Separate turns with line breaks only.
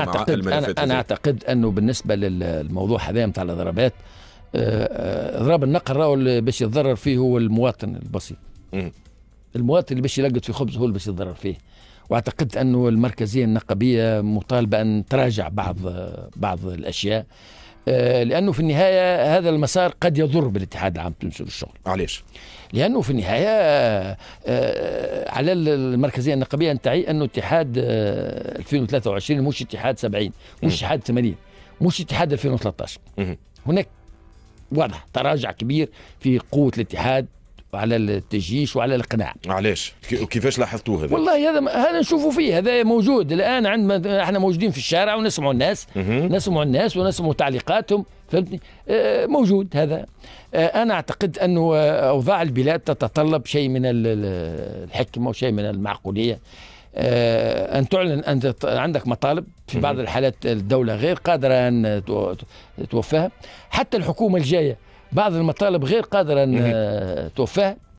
اعتقد أنا أنا أعتقد أنه بالنسبة للموضوع هذا نتاع الضربات إضراب النقل راهو باش يتضرر فيه هو المواطن البسيط. المواطن اللي باش يلقط في خبز هو اللي باش يتضرر فيه. وأعتقد أنه المركزية النقبيه مطالبة أن تراجع بعض بعض الأشياء. آه، لأنه في النهاية هذا المسار قد يضر بالاتحاد العام التونسي للشغل.
علاش؟
لأنه في النهاية آه، على المركزية النقابية أن تعي انه اتحاد 2023 آه، مش اتحاد 70 مش اتحاد 80 مش اتحاد 2013 هناك واضح تراجع كبير في قوة الاتحاد وعلى التجيش وعلى الاقناع
علاش؟ كيفاش لاحظتوه
هذا؟ والله هذا هذا نشوفوا فيه هذا موجود. الآن عندما إحنا موجودين في الشارع ونسمع الناس نسمع الناس ونسمع تعليقاتهم فهمتني؟ آه موجود هذا. آه أنا أعتقد أنه أوضاع البلاد تتطلب شيء من الحكمة وشيء من المعقولية. آه أن تعلن انت عندك مطالب في بعض الحالات الدولة غير قادرة أن توفاها. حتى الحكومة الجاية بعض المطالب غير قادرة أن توفاها.